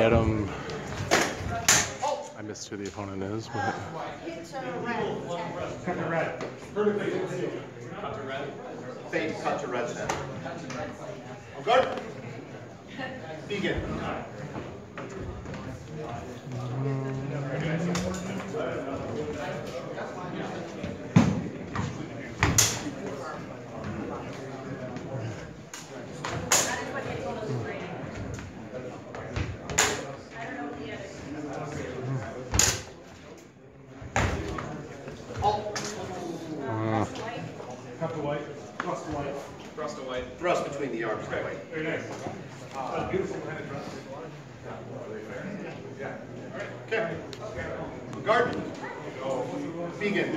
Adam. I missed who the opponent is, but It's a red. Cut to red. Fade cut to red. On oh, guard. Begin. To white. Cross to white. Cross to white. Thrust between the arms. Right. Very nice. Uh, beautiful kind of dress. Okay. On guard. Begin.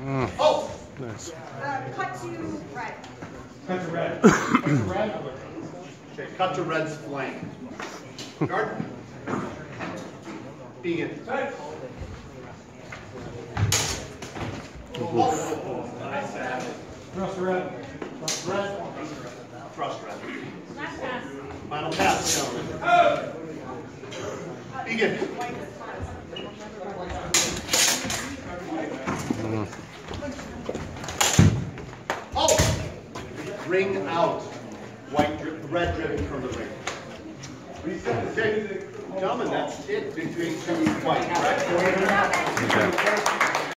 Mm, Oh! nice. Uh, cut to red. Cut to red. Cut to red. Okay, cut to red's flank. Guard. Begin. Oh. Cross to red. Cross to red. Thrust red. Final pass, gentlemen. Begin. Mm, Oh! Ring out. White drip, red dripping from the ring. Okay, gentlemen, that's it between two white, correct? okay.